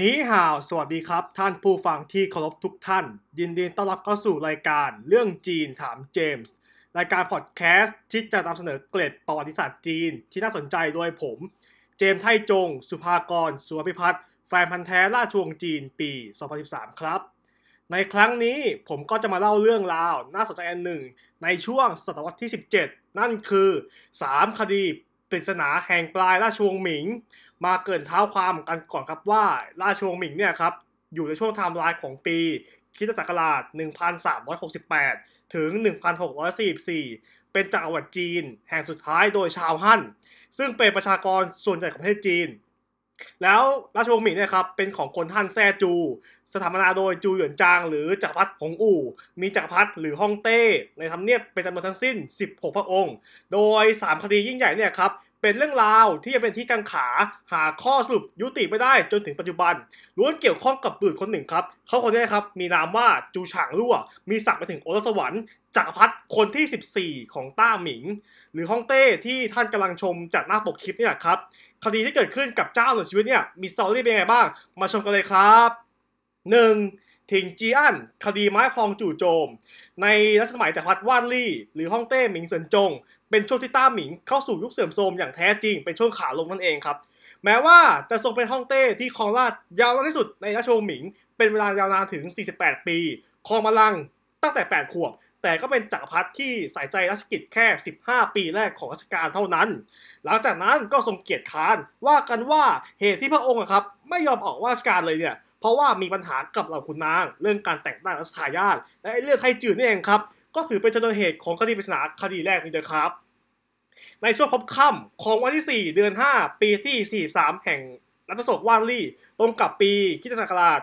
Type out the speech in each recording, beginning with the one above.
นี้ห่าว สวัสดีครับ ท่านผู้ฟังที่เคารพทุกท่าน ยินดีต้อนรับเข้าสู่รายการเรื่องจีนถามเจมส์รายการพอดแคสต์ที่จะนำเสนอเกร็ดประวัติศาสตร์จีนที่น่าสนใจโดยผม เจมส์ไทจง สุภากร สุวพิพัฒน์แฟนพันธ์แท้ล่าชวงจีนปี 2013 ครับ ในครั้งนี้ผมก็จะมาเล่าเรื่องราว น่าสนใจอันหนึ่ง ในช่วงศตวรรษที่ 17 นั่นคือ 3 คดีปริศนาแห่งปลายราชวงศ์หมิง มาเกินเท้าความกันก่อนครับว่าราชวงศ์หมิงเนี่ยครับอยู่ในช่วงไทม์ไลน์ของปีคริสตศักราช 1368 ถึง 1644 เป็นจักรวรรดิจีน แห่งสุดท้ายโดยชาวฮั่น ซึ่งเป็นประชากรส่วนใหญ่ของประเทศจีน แล้วราชวงศ์หมิงเนี่ยครับเป็นของคนท่นแซ่จู สถาปนาโดยจูหยวนจาง หรือจักรพรรดิหงอู่ มีจักรพรรดิหรือฮ่องเต้ ในทำเนียบเป็นจำนวนทั้งสิ้น 16 พระองค์ โดย 3 คดียิ่งใหญ่เนี่ยครับ เป็นเรื่องราวที่จะเป็นที่กังขาหาข้อสรุปยุติไม่ได้จนถึงปัจจุบันล้วนเกี่ยวข้องกับบุรุษคนหนึ่งครับเขาคนนี้ครับมีนามว่าจูฉางลั่ว มีศักดิ์ไปถึงโอรสวรรค์จักรพรรดิคนที่ 14 ของต้าหมิง หรือฮ่องเต้ที่ท่านกำลังชมจากหน้าปกคลิปนี่แหละครับคดีที่เกิดขึ้นกับเจ้าหนุ่มชีวิตเนี่ยมีสตอรี่เป็นยังไงบ้าง มาชมกันเลยครับ 1. ถิงจีอันคดีไม้พองจู่โจม ในรัชสมัยจักรพรรดิว่านลี่ หรือฮ่องเต้หมิงเซินจง เป็นช่วงที่ต้าหมิงเข้าสู่ยุคเสื่อมโทรมอย่างแท้จริง เป็นช่วงขาลงนั่นเองครับ แม้ว่าจะทรงเป็นฮ่องเต้ที่ครองราชยาวนานที่สุดในราชวงศ์หมิง เป็นเวลายาวนานถึง 48 ปี ครองบัลลังก์ตั้งแต่ 8 ขวบ แต่ก็เป็นจักรพรรดิที่ใส่ใจราชกิจแค่ 15 ปีแรกของรัชกาลเท่านั้น หลังจากนั้นก็ทรงเกียรติค้านว่ากันว่าเหตุที่พระองค์ครับไม่ยอมออกราชการเลยเนี่ยเพราะว่ามีปัญหากับเหล่าขุนนาง เรื่องการแต่งตั้งรัชทายาทและเรื่องไข้จืดนี่เองครับ ก็ถือเป็นชนวนเหตุของคดีปริศนาคดีแรกนี้เลยครับ ในช่วงพบค่ำของวันที่ 4 เดือน 5 ปีที่ 43 แห่งรัชสกว่านลี่ ตรงกับปีคริศักราช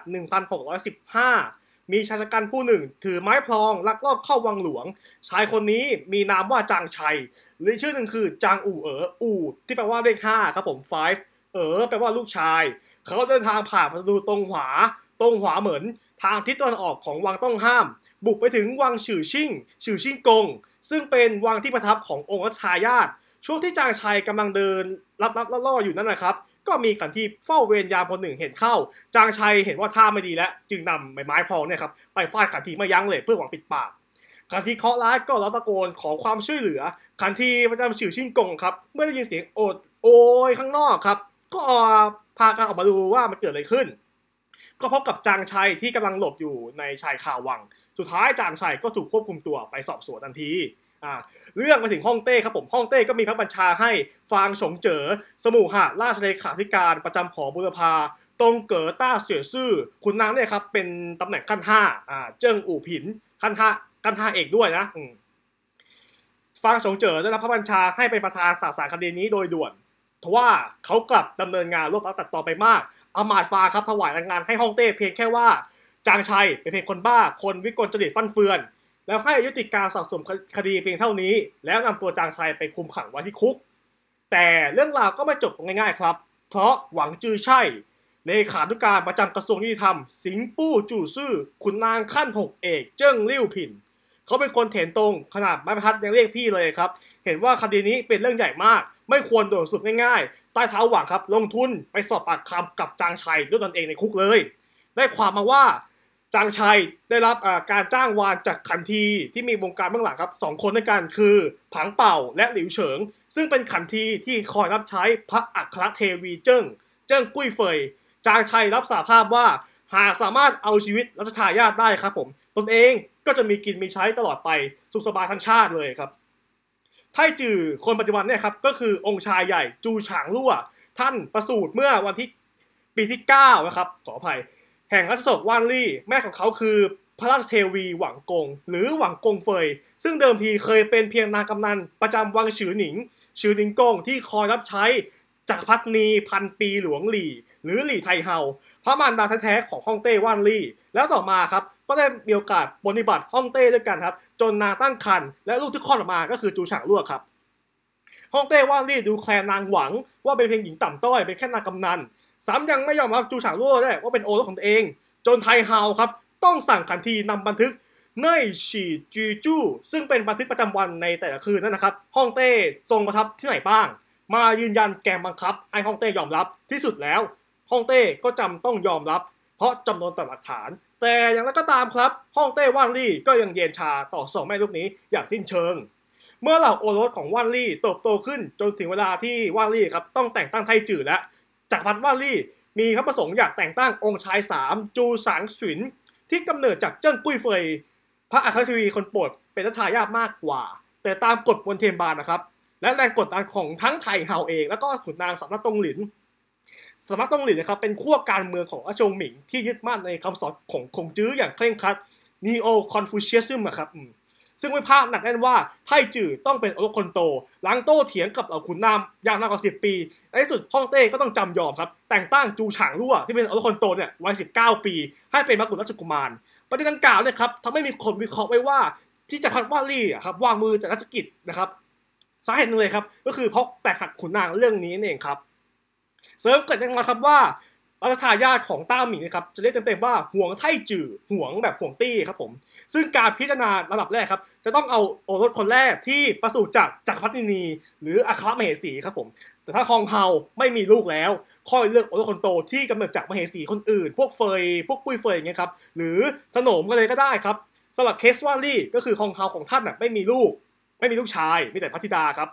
1615 มีชายชะกันผู้หนึ่ง ถือไม้พลองลักลอบเข้าวังหลวง ชายคนนี้มีนามว่าจางชัย หรือชื่อหนึ่งคือจางอู่เอ๋ออู่ที่แปลว่าเลข5ครับผม five เอ๋อแปลว่าลูกชาย เขาเดินทางผ่านประตูตรงหวา ตรงหวาเหมือน ทางทิศตะวันออกของวังต้องห้าม บุกไปถึงวังฉือชิ่งฉือชิ่งกง ซึ่งเป็นวังที่ประทับขององค์รัชทายาทช่วงที่จางชัยกำลังเดินรับรับล่อๆอยู่นั่นนะครับ ก็มีขันทีเฝ้าเวรยามคนหนึ่งเห็นเข้า จางชัยเห็นว่าท่าไม่ดีแล้ว จึงนำใบไม้พองเนี่ยครับไปฟาดขันทีไม่ยั้งเลยเพื่อหวังปิดปากขันทีเคาะร้ายก็ร้องตะโกนขอความช่วยเหลือ ขันทีประจำฉือชิ่งกงครับเมื่อได้ยินเสียงโอดโอยข้างนอกครับ ก็พากันออกมาดูว่ามันเกิดอะไรขึ้น ก็พบกับจางชัยที่กำลังหลบอยู่ในชายคาวัง สุดท้ายจางชัยก็ถูกควบคุมตัวไปสอบสวนทันทีอ่าเรื่องมาถึงฮ่องเต้ครับผมฮ่องเต้ก็มีพระบัญชาให้ฟางฉงเจ๋อสมุหะราชเลขาธิการประจำหอบุรพาตรงเก๋อต้าเสี่ยซื่อคุณนางเนี่ยครับเป็นตำแหน่งขั้นห้าอ่าเจิ้งอู่ผินขั้นห้าขั้นห้าเอกด้วยนะฟางฉงเจ๋อได้รับพระบัญชาให้เป็นประธานสาสารคดีนี้โดยด่วนทว่าเขากลับดำเนินงานรวบรัดตัดต่อไปมากอามาดฟาครับถวายรายงานให้ฮ่องเต้เพียงแค่ว่า จางชัยเป็นเพียงคนบ้า คนวิกลจริตฟั่นเฟือน แล้วให้ยุติการสอบสวนคดีเพียงเท่านี้ แล้วนำตัวจางชัยไปคุมขังไว้ที่คุก แต่เรื่องราวก็ไม่จบง่ายๆครับ เพราะหวังจือใช่เลขานุการประจำกระทรวงยุติธรรม สิงปู้จู่ซื่อขุนนางขั้นหกเอกเจิ้งลิ่วผินเขาเป็นคนเถนตรงขนาดไม้บรรทัดยังเรียกพี่เลยครับ เห็นว่าคดีนี้เป็นเรื่องใหญ่มาก ไม่ควรโดนสุดง่ายๆ ใต้เท้าหวังครับ ลงทุนไปสอบปากคำกับจางชัยด้วยตนเองในคุกเลย ได้ความมาว่า จางชัยได้รับการจ้างวานจากขันทีที่มีวงการเบื้องหลังครับสองคนด้วยกันคือผังเป่าและหลิวเฉิง ซึ่งเป็นขันทีที่คอยรับใช้พระอัครเทวีเจิ้ง เจิ้งกุ้ยเฟย จางชัยรับสาภาพว่าหากสามารถเอาชีวิตรัชทายาทได้ครับผมตนเองก็จะมีกินมีใช้ตลอดไปสุขสบายทั้งชาติเลยครับไทจือคนปัจจุบันเนี่ยครับก็คือองค์ชายใหญ่จูฉางลั่วท่านประสูติเมื่อวันที่ปีที่9นะครับขออภัย แห่งรัชสกว่านลี่ แม่ของเขาคือพระราชเทวีหวังกง หรือหวังกงเฟย ซึ่งเดิมทีเคยเป็นเพียงนางกำนันประจำวังฉือหนิงฉือหนิงกงที่คอยรับใช้จักรพรรดินีพันปีหลวงหลี่ หรือหลี่ไทเฮาพระมารดาแท้ๆของฮ่องเต้ว่านลี่ แล้วต่อมาครับก็ได้มีโอกาสปฏิบัติฮ่องเต้ด้วยกันครับ จนนางตั้งครรภ์และลูกที่คลอดออกมาก็คือจูฉางลั่วครับฮ่องเต้ว่านลี่ดูแคลนนางหวังว่าเป็นเพียงหญิงต่ำต้อยเป็นแค่นางกำนัน สามยังไม่ยอมรับจูฉางลั่วได้ว่าเป็นโอรสของตัวเอง จนไทเฮาครับ ต้องสั่งขันทีนำบันทึกเน่ยฉีจูจูซึ่งเป็นบันทึกประจำวันในแต่ละคืนนั่นนะครับฮ่องเต้ทรงประทับที่ไหนบ้าง มายืนยันแกมบังคับให้ฮ่องเต้ยอมรับที่สุดแล้วฮ่องเต้ก็จำต้องยอมรับ เพราะจำนวนต่อหลักฐาน แต่อย่างไรก็ตามครับฮ่องเต้ว่านลี่ก็ยังเย็นชาต่อสองแม่ลูกนี้อย่างสิ้นเชิง เมื่อเหล่าโอรสของว่านลี่เติบโตขึ้นจนถึงเวลาที่ว่านลี่ครับต้องแต่งตั้งไทจื่อและ จักรพรรดิว่าลี่มีพระประสงค์อยากแต่งตั้งองค์ชายสามจูสางสินที่กำเนิดจากเจิ้งกุ้ยเฟย พระอัครทวีคนโปรดเป็นชายาติมากกว่า แต่ตามกฎบนเทียมบานนะครับ และแรงกดดันของทั้งไทเฮาเอง แล้วก็ขุนนางสำนักตงหลินสำนักตงหลินนะครับเป็นขั้วการเมืองของราชงหมิงที่ยึดมั่นในคำสอนของคงจื้ออย่างเคร่งครัด neo confucianism อะครับ ซึ่งไม่ภาพหนักแน่นว่าไทจื่อต้องเป็นอรคนโตหลังโต้เถียงกับเหล่าขุนนางยาวนานกว่าสิบปีในที่สุดฮ่องเต้ก็ต้องจำยอมครับแต่งตั้งจูฉางรั่วที่เป็นอรคนโตเนี่ยวัยสิบเก้าปี ให้เป็นมกุฎราชกุมารประเด็นดังกล่าวเนี่ยครับทำให้มีคนวิเคราะห์ไว้ว่า ที่จะพัดว่าลี่ครับวางมือจากราชกิจนะครับสาเหตุหนึ่งเลยครับก็คือเพราะแตกหักขุนนางเรื่องนี้เองครับเสริมเกิดยังไงครับว่า รัชทายาทของต้าหมิงนะครับจะเรียกเต็มๆว่าห่วงไทจื่อห่วงแบบห่วงตี้ครับผม ซึ่งการพิจารณาระดับแรกครับ จะต้องเอาโอรสคนแรกที่ประสูติจากจักรพรรดินีหรืออัครมเหสีครับผม แต่ถ้าคองเฮาไม่มีลูกแล้ว ค่อยเลือกโอรสคนโตที่กำเนิดจากมเหสีคนอื่น พวกเฟย พวกปุ้ยเฟยอย่างเงี้ยครับหรือสนมก็เลยก็ได้ครับสำหรับเคสวาลี่ก็คือคองเฮาของท่านน่ะไม่มีลูก ไม่มีลูกชายมีแต่พัทิดาครับ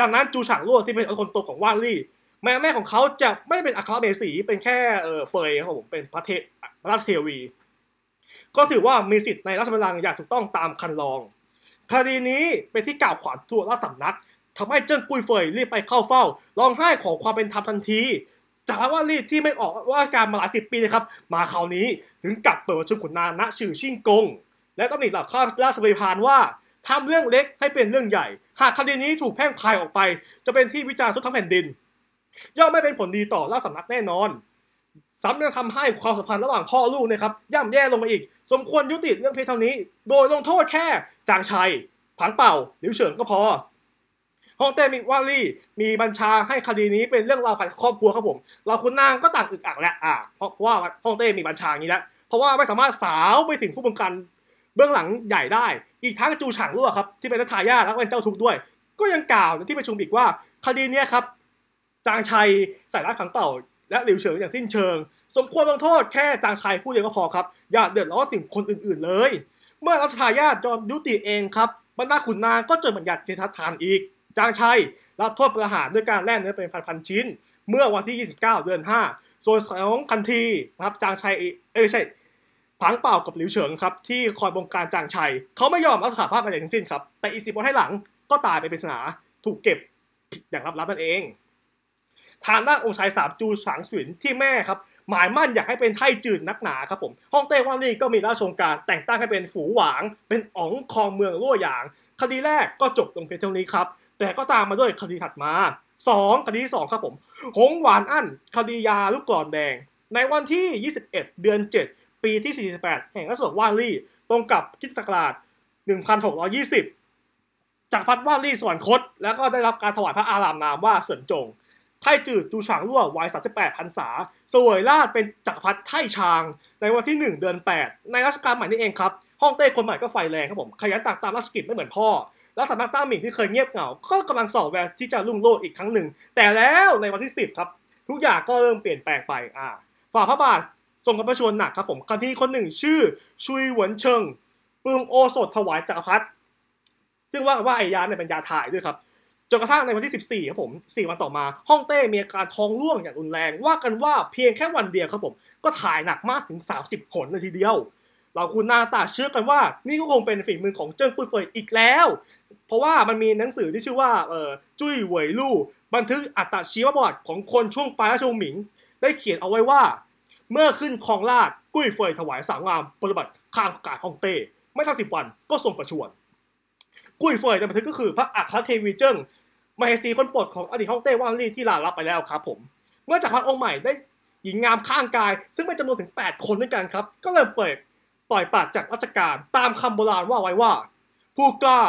ดังนั้นจูฉางล่วที่เป็นโอรสคนโตของวาลี่ แม่แม่ของเขาจะไม่ได้เป็นอัครเมสีเป็นแค่เออเฟยครับผมเป็นพระเทพราชเทวี ก็ถือว่ามีสิทธิ์ในราชบัลลังก์อย่างถูกต้องตามคันลอง คดีนี้เป็นที่กล่าวขวัญทั่วราชสำนักทำให้เจิ้นปุยเฟยรีบไปเข้าเฝ้าร้องไห้ขอความเป็นธรรมทันที จากว่ารีดที่ไม่ออกว่าการมาหลายสิบปีนะครับ มาคราวนี้ถึงกลับเปิดประชุมขุนนางณชื่อชิงกง และก็มีหลักข้าราชบริพารว่าทำเรื่องเล็กให้เป็นเรื่องใหญ่ หากคดีนี้ถูกแพร่งพายออกไป จะเป็นที่วิจารณ์ทุกทั้งแผ่นดิน ย่อมไม่เป็นผลดีต่อราชสำนักแน่นอนซ้ำยังทำให้ความสัมพันธ์ระหว่างพ่อลูกนะครับย่ำแย่ลงมาอีก สมควรยุติเรื่องเพียงเท่านี้ โดยลงโทษแค่จางชัยผังเป่าหรือเฉินก็พอฮ่องเต้มีว่าลี่มีบัญชาให้คดีนี้เป็นเรื่องราวภายครอบครัวครับผม เราคุณนางก็ต่างอึกอักแล้วอ่าเพราะว่าฮ่องเต้มีบัญชาอย่างนี้แล้วเพราะว่าไม่สามารถสาวไปถึงผู้บังคับเบื้องหลังใหญ่ได้ อีกทั้งจูฉางรั่วครับที่เป็นทายาทและเป็นเจ้าทุกข์ด้วย ก็ยังกล่าวในที่ประชุมอีกว่าคดีนี้ครับ จางชัยใส่ร้ายผังเป่า และหลิวเฉิงอย่างสิ้นเชิง สมควรลงโทษแค่จางชัยผู้เดียวก็พอครับ อย่าเดือดร้อนถึงคนอื่นๆเลย เมื่อรัชทายาทยอมยุติเองครับบรรดาขุนนางก็เจอบัญญัติเททัทานอีก จางชัยรับโทษประหารด้วยการแล่นเนื้อเป็นพันๆชิ้น เมื่อวันที่ 29 เดือน 5 ส่วนสองคันทีนะครับจางชัยเอ้ไม่ใช่ผังเป่ากับหลิวเฉิงครับที่คอยบงการจางชัย เขาไม่ยอมรับสารภาพอะไรทั้งสิ้นครับ แต่อีกสิบวันให้หลังก็ตายไปเป็นสนาถูกเก็บอย่างลับๆนั่นเอง ทางด้านองค์ชายสามจูฉางสินที่แม่ครับหมายมั่นอยากให้เป็นไทจืดนักหนาครับผมฮ่องเต้ว่านี่ก็มีราชองการแต่งตั้งให้เป็นฝูหวาง เป็นอ๋องคองเมืองรั่วหยาง คดีแรกก็จบลงเพียงเท่านี้ครับแต่ก็ตามมาด้วยคดีถัดมา 2 คดีที่2ครับผมหงหวานอั้นคดียาลูกกรอนแดง ในวันที่ 21 เดือน 7 ปีที่ 48 แห่งรัชสมัยว่าลี่ตรงกับคิดศักราช 1620จากพัดว่าลี่สวรรคต แล้วก็ได้รับการถวายพระอารามนามว่าเสินจง ไทจืดจูฉางรั่ววัย38พรรษาสวยราชเป็นจักรพรรดิไทชาง ในวันที่ 1 เดือน 8 ในรัชกาลใหม่นี่เองครับฮ่องเต้คนใหม่ก็ไฟแรงครับผมขยันตากตามราชกิจไม่เหมือนพ่อ แล้วสำนักต้าหมิงที่เคยเงียบเหงา ก็กำลังสอบแววที่จะรุ่งโรจน์อีกครั้งหนึ่ง แต่แล้วในวันที่ 10 ครับ ทุกอย่างก็เริ่มเปลี่ยนแปลงไปอ่าฝ่าพระบาททรงกระประชวรหนักครับผมคันที่คนหนึ่งชื่อชุยหวนเชิงปึงโอสถถวายจักรพรรดิซึ่งว่าว่าไอ้ยาเนี่ยเป็นยาถ่ายด้วยครับ จนกระทั่งในวันที่ 14 ครับผม 4 วันต่อมา ฮ่องเต้มีอาการท้องร่วงอย่างรุนแรง ว่ากันว่าเพียงแค่วันเดียวครับผม ก็ถ่ายหนักมากถึง 30 ผลเลยทีเดียว เราคุณนาตาเชื่อกันว่า นี่ก็คงเป็นฝีมือของเจิ้งปุ้ยเฟยอีกแล้ว เพราะว่ามันมีหนังสือที่ชื่อว่าเออจุ้ยเหวยลู่ บันทึกอัตชีวประวัติของคนช่วงปลายราชวงศ์หมิง ได้เขียนเอาไว้ว่า เมื่อขึ้นครองราชกุ้ยเฟยถวายสางงามปฏิบัติข้างกายฮ่องเต้ไม่ทันสิบวันก็ทรงประชวร กุ้ยเฟยในบันทึกก็คือพระอัครเทวีเจิ้งมาเฮซีคนโปรดของอดีตฮ่องเต้ว่างลี่ที่ลาลับไปแล้วครับผมเมื่อจากพรรดิองค์ใหม่ได้หญิงงามข้างกาย ซึ่งเป็นจำนวนถึง 8 คนด้วยกันครับ ก็เริ่มเปิดปล่อยปากจากราชการตามคำโบราณว่าไว้ว่า ผู้กล้า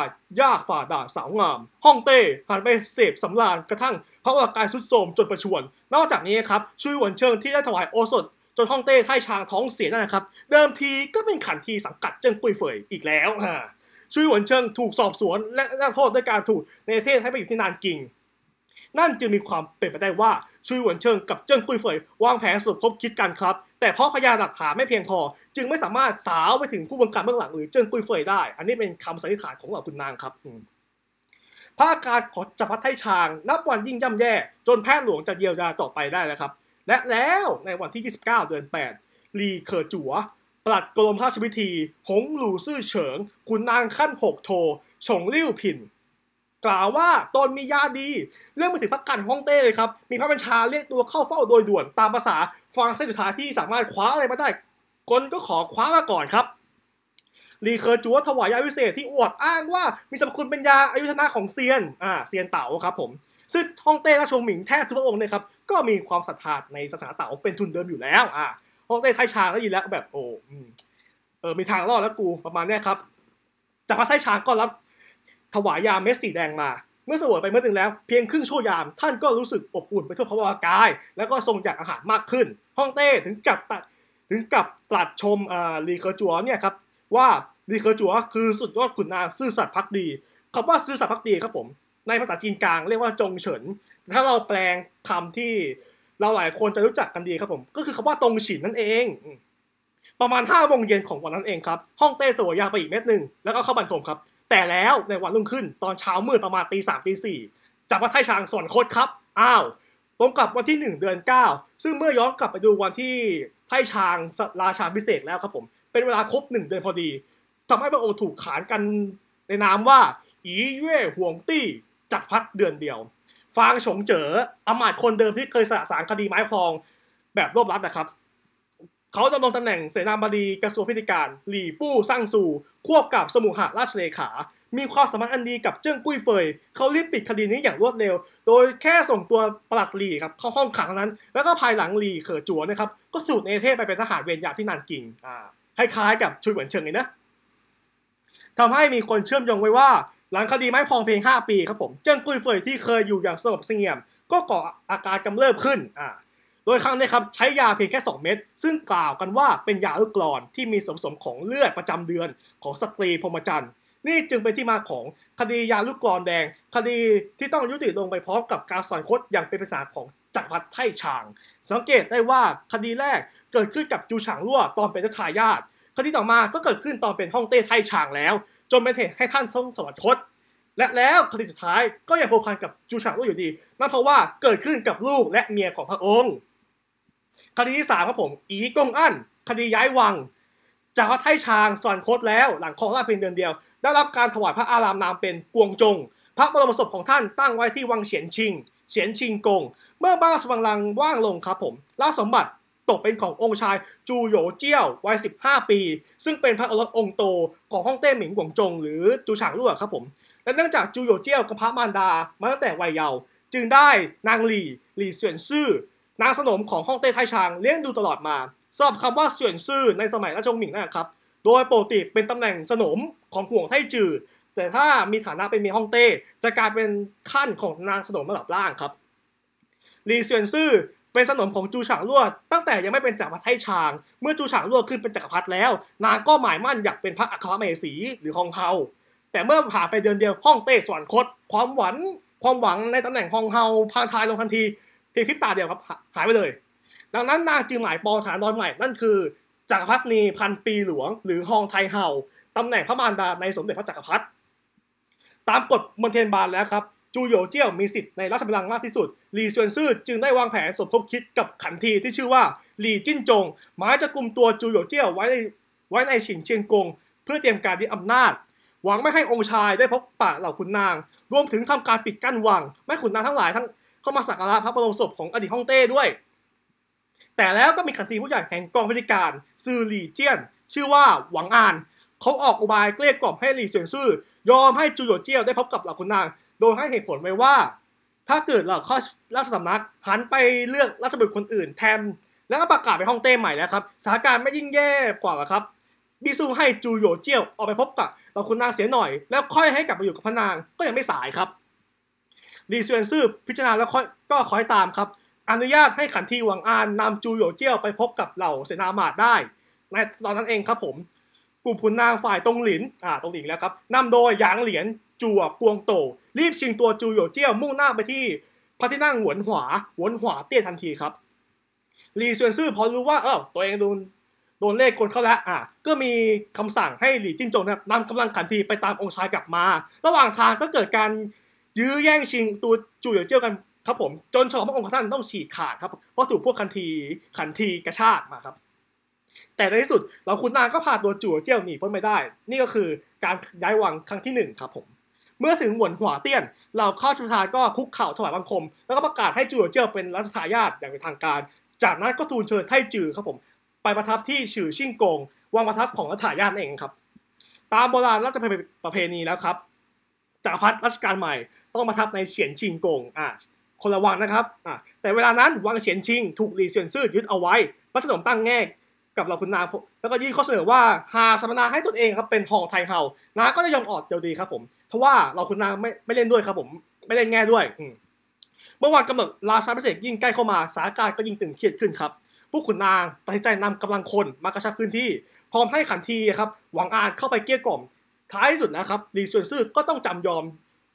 ยากฝ่าด่าสาวงามฮ่องเต้หันไปเสพสำราญกระทั่งพระวรากายสุดโทมจนประชวรนอกจากนี้ครับช่วยหวนเชิงที่ได้ถวายโอสถ จนฮ่องเต้ไท่ชางท้องเสียนั่นนะครับ เดิมทีก็เป็นขันทีสังกัดเจิ้งปุยเฟยอีกแล้วฮะ ช่วยหวนเชิงถูกสอบสวนและโทษด้วยการถูกในเทศให้ไปอยู่ที่นานกิง นั่นจึงมีความเป็นไปได้ว่าชุยหวนเชิงกับเจิ้งปุยเฟยวางแผนสบคบคิดกันครับ แต่เพราะพยานหลักฐานไม่เพียงพอ จึงไม่สามารถสาวไปถึงผู้บังคับเบื้องหลังหรือเจิ้งปุยเฟยได้ อันนี้เป็นคำสันนิษฐานของเหล่าคุณนางครับภาคการของจักรพรรดิไทชาง นับวันยิ่งย่ำแย่ จนแพทย์หลวงจะเยียวยาต่อไปได้แล้วครับ และแล้วในวันที่ 29 เดือน 8 ลีเคอจัว ปลัดกรมราชวิธี หงหลู่ซื่อเฉิงขุนนางขั้นหกโทฉงลิ่วผินกล่าวว่าตนมียาดี เรื่องไปถึงพระกรรณฮ่องเต้เลยครับ มีพระบัญชาเรียกตัวเข้าเฝ้าโดยด่วนตามภาษาฟางเส้นสุดท้ายที่สามารถคว้าอะไรมาได้คนก็ขอคว้ามาก่อนครับหลี่เข่อจั๋วถวายยาวิเศษที่อวดอ้างว่ามีสรรพคุณเป็นยาอายุวัฒนะของเซียนอ่าเซียนเต๋าครับผม ซึ่งฮ่องเต้ราชวงศ์หมิงแทบทุกพระองค์เนี่ยครับก็มีความศรัทธาในศาสนาเต๋าเป็นทุนเดิมอยู่แล้วอ่าฮ่องเต้ไทชางก็ยินแล้วแบบโอ้ เออมีทางรอดแล้วกูประมาณนี้ครับจักรพรรดิไทชางก็รับถวายยาเม็ดสีแดงมา เมื่อเสวยไปเม็ดนึงแล้วเพียงครึ่งชั่วยาม ท่านก็รู้สึกอบอุ่นไปทั่วพระวรากาย แล้วก็ทรงอยากอาหารมากขึ้น ฮ่องเต้ถึงกับตัดถึงกับตรัสชมอ่าหลี่เข่อจั๋วเนี่ยครับว่าหลี่เข่อจั๋วคือสุดยอดขุนนางซื่อสัตย์ภักดีคำว่าซื่อสัตย์ภักดีครับผมในภาษาจีนกลางเรียกว่าจงเฉิน ถ้าเราแปลงคำที่เราหลายคนจะรู้จักกันดีครับผม ก็คือคำว่าตงฉินนั่นเอง ประมาณห้าโมงเย็นของวันนั้นเองครับห้องเต้สวยยาไปอีกเม็ดหนึ่งแล้วก็เข้าบรรทมครับ แต่แล้วในวันรุ่งขึ้นตอนเช้ามืดประมาณตีสามตีสี่จากวัดไทช้างสวนโคตครับอ้าวตรงกับวันที่หนึ่งเดือนเก้าซึ่งเมื่อย้อนกลับไปดูวันที่ไทชางราชาพิเศษแล้วครับผม เป็นเวลาครบหนึ่งเดือนพอดีทำให้พระองค์ถูกขานกันในนามว่า อีเย่ห่วงตี้จักพักเดือนเดียว ฟางฉงเจ๋ออมาตคนเดิมที่เคยสะสางคดีไม้พลองแบบรวบรัดนะครับ เขาดำรงตำแหน่งเสนาบดีกระทรวงพิธีการหลี่ปู้สร้างสู่ควบกับสมุหราชเลขา มีความสมานอันดีกับเจิ้งกุ้ยเฟย เขารีบปิดคดีนี้อย่างรวดเร็ว โดยแค่ส่งตัวปลัดหลี่ครับเข้าห้องขังนั้น แล้วก็ภายหลังหลี่เขอจัวนะครับก็สูตรเอเทไปเป็นทหารเวรยามที่นานกิงอ่าคล้ายๆกับชุยเหวินเชิงเลยนะทำให้มีคนเชื่อมโยงไว้ว่า หลังคดีไม้พองเพียง 5 ปีครับผมเจิ้งกุยเฟยที่เคยอยู่อย่างสงบเสงี่ยม ก็ก่ออาการกำเริบขึ้นอ่า โดยครั้งนี้ครับใช้ยาเพียงแค่ 2 เม็ดซึ่งกล่าวกันว่าเป็นยาลูกกรอนที่มีส่วนผสมของเลือดประจำเดือนของสตรีพรหมจรรย์นี่จึงเป็นที่มาของคดียาลูกกรอนแดง คดีที่ต้องยุติลงไปพร้อมกับการสอนคดอย่างเป็นภาษาของจักรพรรดิไท่ชาง สังเกตได้ว่าคดีแรกเกิดขึ้นกับจูฉางรั่วตอนเป็นเจ้าชายาติคดีต่อมาก็เกิดขึ้นตอนเป็นฮ่องเต้ไท่ชางแล้ว จนเป็นเหตุให้ท่านทรงสวรรคต และแล้วคดีสุดท้ายก็ยังผูกพันกับจูฉางลู่อยู่ดีนั่นเพราะว่าเกิดขึ้นกับลูกและเมียของพระองค์ คดีที่สามครับผม อีกงอั้น คดีย้ายวัง จากพระไทชางสวรรคตแล้ว หลังครองราชเพียงเดือนเดียว ได้รับการถวายพระอารามนามเป็นกวงจง พระบรมศพของท่านตั้งไว้ที่วังเฉียนชิง เฉียนชิงกง เมื่อบ้านราชวังลังว่างลงครับผมราชสมบัติตกเป็นขององค์ชายจูโหยเจี้ยววัย 15 ปี ซึ่งเป็นพระโอรสองค์โตของฮ่องเต้หมิงกวงจง หรือจูฉางลั่วครับผม และเนื่องจากจูโหยเจี้ยวกับพระมารดามาตั้งแต่วัยเยาว์จึงได้นางหลี่หลี่เสวียนซื่อ นางสนมของฮ่องเต้ไทชางเลี้ยงดูตลอดมาสำหรับคำว่าเสี่ยนซื่อในสมัยราชวงศ์หมิงนะครับ โดยปกติเป็นตำแหน่งสนมของห่วงไทจือ แต่ถ้ามีฐานะเป็นเมียฮ่องเต้จะกลายเป็นขั้นของนางสนมระดับล่างครับหลีเสี่ยนซื่อเป็นสนมของจูฉางรั่วตั้งแต่ยังไม่เป็นจักรพรรดิไทชาง เมื่อจูฉางรั่วขึ้นเป็นจักรพรรดิแล้ว นางก็หมายมั่นอยากเป็นพระอัครเมสีหรือฮองเฮาแต่เมื่อผ่านไปเดือนเดียวห้องเต้สวรรคต ความหวังความหวังในตำแหน่งฮองเฮาพานทายลงทันที พียงพริบตาเดียวครับหายไปเลย ดังนั้นนางจึงหมายปองฐานนอนใหม่ นั่นคือจักรพรรดินีพันปีหลวง หรือฮองไทเฮาตำแหน่งพระมารดาในสมเด็จพระจักรพรรดิตามกฎมณฑลบาลแล้วครับจูโยเจี้ยวมีสิทธิ์ในราชบัลลังก์มากที่สุดหลีเซียนซื่อจึงได้วางแผนสมคบคิดกับขันทีที่ชื่อว่าหลีจิ้นจงหมายจะกลุ่มตัวจูโยเจี้ยวไว้ในไว้ในฉิงเชียงกง เพื่อเตรียมการที่อำนาจ หวังไม่ให้องค์ชายได้พบปะเหล่าขุนนาง รวมถึงทำการปิดกั้นวังไม่ขุนนางทั้งหลายทั้ง เข้ามาสักการะพระบรมศพของอดีตฮ่องเต้ด้วย แต่แล้วก็มีขันทีผู้ใหญ่แห่งกองพิธีการซือหลี่เจี้ยน ชื่อว่าหวังอาน เขาออกอุบายเกลี้ยกล่อมให้หลี่เซียนซื่อยอมให้จูโยเจียวได้พบกับเหล่าขุนนาง โดยให้เหตุผลไว้ว่า ถ้าเกิดเราข้อราชสำนักหันไปเลือกราชบุตรคนอื่นแทนแล้วก็ประกาศไปฮ่องเต้ใหม่แล้วครับสถานการณ์ไม่ยิ่งแย่กว่าหรอครับบิซูให้จูโยเจียวออกไปพบกับเราคุณนางเสียหน่อย แล้วค่อยให้กลับมาอยู่กับพระนางก็ยังไม่สายครับ ดีเซียนซื่อพิจารณาแล้วก็คอยตามครับ อนุญาตให้ขันทีหวังอานนำจูโยเจียวไปพบกับเหล่าเสนาหมาตได้ ในตอนนั้นเองครับผมกลุ่มขุนนางฝ่ายตรงหลินอ่าตรงหลินแล้วครับนำโดยหยางเหรียญจั่วกวงโต รีบชิงตัวจูโยเจียวมุ่งหน้าไปที่พระที่นั่งหวนหวาหวนหวาเตี้ยทันทีครับลีเซียนซื่อพอรู้ว่าเออตัวเองโดนโดนเลขคนเข้าแล้วอะก็มีคำสั่งให้หลี่จิ้นจงนะนำกำลังขันทีไปตามองค์ชายกลับมา ระหว่างทางก็เกิดการ ยื้อแย่งชิงตัวจูเหยียวเจียวกันครับผมจนฉลองพระองค์ท่านต้องฉีกขาดครับเพราะถูกพวกขันทีขันทีกระชากมาครับ แต่ในที่สุดเราคุณนางก็พาตัวจู่เหยียวเจียวหนีพ้นไม่ได้ นี่ก็คือการย้ายวังครั้งที่หนึ่งครับผม เมื่อถึงหวนหัวเตี้ยน เราข้าชมทานก็คุกเข่าถวายบังคม แล้วก็ประกาศให้จู่เหยียวเจียวเป็นรัชทายาทอย่างเป็นทางการ จากนั้นก็ทูลเชิญไทจือครับผม ไปประทับที่ฉือชิ่งกงวังประทับของรัชทายาทเองครับ ตามโบราณราชประเพณีแล้วครับ จักรพรรดิรัชกาลใหม่ ต้องประทับในเฉียนชิงกงอ่าคนละวังนะครับอ่าแต่เวลานั้นวังเฉียนชิงถูกหลีเซียนซื่อยึดเอาไว้พระสนมตั้งแง่กับเราคุณนางแล้วก็ยื่นข้อเสนอว่าหาสมนาให้ตนเองครับเป็นหองไทเฮานาก็จะยอมออดเดียวดีครับผมเพราะว่าเราคุณนางไม่ไม่เล่นด้วยครับผมไม่เล่นแง่ด้วยเมื่อวันกำหนดราชาพิเศษยิ่งใกล้เข้ามาสถานการณ์ก็ยิ่งตึงเครียดขึ้นครับพวกขุนนางตัดสินใจนำกำลังคนมากระชับพื้นที่ พร้อมให้ขันทีครับหวังอานเข้าไปเกลี้ยกล่อม ท้ายสุดนะครับลีเซียนซื่อก็ต้องจำยอม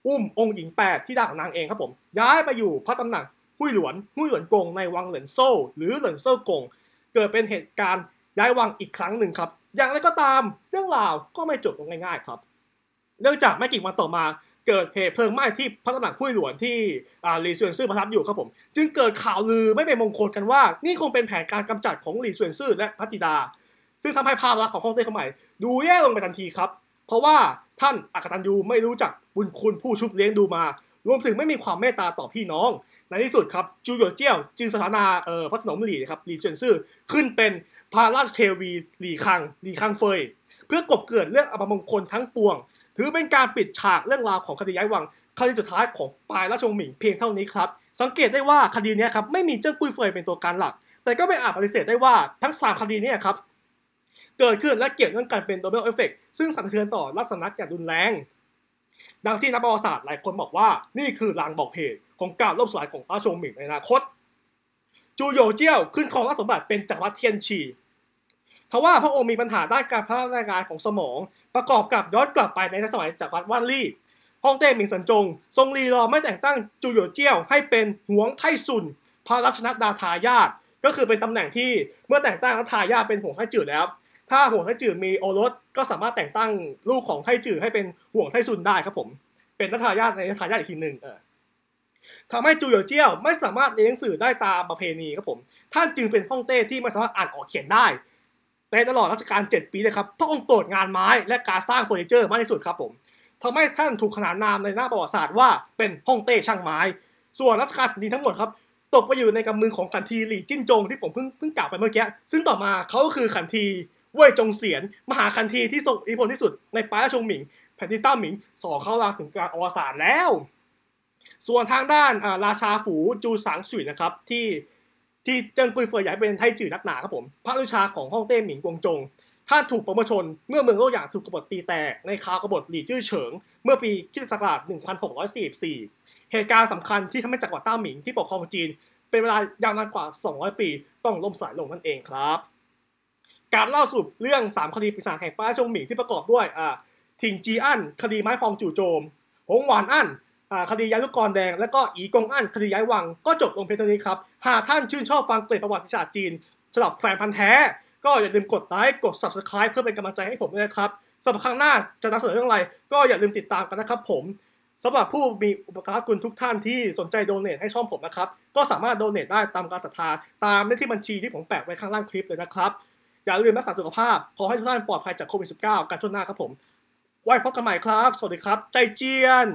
อุ้มองค์หญิงแปดที่ดาของนางเองครับผม ย้ายไปอยู่พระตำหนักหุยหลวนหุยหลวนกงในวังเหลินโซ่ หรือเหลินโซ่กง เกิดเป็นเหตุการณ์ย้ายวังอีกครั้งหนึ่งครับ อย่างไรก็ตามเรื่องราวก็ไม่จบลงง่ายๆครับ เนื่องจากไม่กี่วันต่อมาเกิดเหตุเพลิงไหม้ที่พระตำหนักหุยหลวนที่ลีเซียนซื่อประทับอยู่ครับผม จึงเกิดข่าวลือไม่เป็นมงคลกันว่า นี่คงเป็นแผนการกำจัดของลีเซียนซื่อและพัติดา ซึ่งทำให้ภาพลักษณ์ของฮ่องเต้สมัยดูแย่ลงไปทันทีครับ เพราะว่าท่านอักตันยูไม่รู้จักบุญคุณผู้ชุบเลี้ยงดูมา รวมถึงไม่มีความเมตตาต่อพี่น้อง ในที่สุดครับจูโยเจียวจึงสถานาเอ่อพระสนมหลีครับหลีเจินซื่อขึ้นเป็นพระราชเทวีหลีคังหลีคังเฟย เพื่อกบเกิดเรื่องอัปมงคลทั้งปวง ถือเป็นการปิดฉากเรื่องราวของคดีย้ายวังคดีสุดท้ายของปลายราชวงศ์หมิงเพียงเท่านี้ครับสังเกตได้ว่าคดีนี้ครับไม่มีเจิ้งปุ้ยเฟยเป็นตัวการหลัก แต่ก็ไม่อาจปฏิเสธได้ว่าทั้ง 3 คดีนี้ครับ เกิดขึ้นและเกี่ยวเนื่องกันเป็น double effect ซึ่งสั่นสะเทือนต่อรัฐสำนักอย่างรุนแรง ดังที่นักประวัติศาสตร์หลายคนบอกว่านี่คือลางบอกเหตุของการล่มสลายของราชงหมิงในอนาคต จูโยเจียวขึ้นครองราชสมบัติเป็นจักรวรรดิเทียนชีเพราะว่าพระองค์มีปัญหาด้านการพัฒนาการของสมอง ประกอบกับย้อนกลับไปในสมัยจักรวรรดิว่านลี่ฮ่องเต้หมิงสันจง ทรงรีรอไม่แต่งตั้งจูโยเจียวให้เป็นหวงไทซุนพระราชนัดดาทายาทก็คือเป็นตำแหน่งที่เมื่อแต่งตั้งทายาทเป็นหวงไทจืดแล้ว ถ้าห่วงไทจืดมีโอรสก็สามารถแต่งตั้งลูกของไทจืดให้เป็นห่วงไทซุนได้ครับผม เป็นนักทายาทในนัทายาทอีกทีหนึ่งเออทำให้จูโยเจี้ยวไม่สามารถเรียนหนังสือได้ตามประเพณีครับผม ท่านจึงเป็นฮ่องเต้ที่ไม่สามารถอ่านออกเขียนได้ ในตลอดรัชกาล7ปีเลยครับพระองค์โปรดงานไม้และการสร้างเฟอร์นิเจอร์มากที่สุดครับผมทำให้ท่านถูกขนานนามในหน้าประวัติศาสตร์ว่าเป็นฮ่องเต้ช่างไม้ ส่วนรัชกาลนี้ทั้งหมดครับตกไปอยู่ในกำมือของขันทีหลี่จิ้นจงที่ผมเพิ่งเพิ่งกล่าวไปเมื่อกี้ ซึ่งต่อมาเขาก็คือขันที เว่ยจงเสียน มหาขันทีที่ทรงอิทธิพลที่สุดในปายราชวงหมิง แผ่นดินต้าหมิงสอเข้าลาถึงการอวสานแล้ว ส่วนทางด้านราชาฝูจูสางสุยนะครับที่ที่เจิ้งปุยเฟยใหญ่เป็นไทจื่อนักหนาครับผมพระราชาของฮ่องเต้หมิงกวงจงท่านถูกประมชนเมื่อเมืองโลกอย่างถูกกบฏตีแตกในคาวกบฏหลี่จื้อเฉิง เมื่อปีคิศักราช1644 เหตุการณ์สำคัญที่ทำให้จักรวรรดิต้าหมิงที่ปกครองจีน เป็นเวลายาวนานกว่า 200 ปีต้องล่มสลายลงนั่นเองครับ การเล่าสรุปเรื่อง 3 คดีปีศาแห่งป้าชงหมิงที่ประกอบด้วยอ่าทิงจีอันคดีไม้พองจู่โจม หงหวานอันคดีย้ายลูกกรแดง และก็อีกงอันคดีย้ายวังก็จบลงเพียงเท่านี้ครับ หากท่านชื่นชอบฟังเกร็ดประวัติศาสตร์จีนสำหรับแฟนพันธ์แท้ ก็อย่าลืมกดไลค์กด subscribe เพื่อเป็นกำลังใจให้ผมด้วยนะครับสำหรับครั้งหน้าจะนำเสนอเรื่องอะไร ก็อย่าลืมติดตามกันนะครับผมสำหรับผู้มีอุปการะคุณทุกท่านที่สนใจโดเนทให้ช่องผมนะครับ ก็สามารถโดเนทได้ตามการศรัทธาตามเลขที่บัญชีที่ผมแปะไว้ข้างล่างคลิปเลยนะครับ อย่าลืมรักษาสุขภาพ ขอให้ทุกท่านปลอดภัยจากโควิด -19 กันช่วงหน้าครับผม ไว้พบกันใหม่ครับ สวัสดีครับ ใจเจียน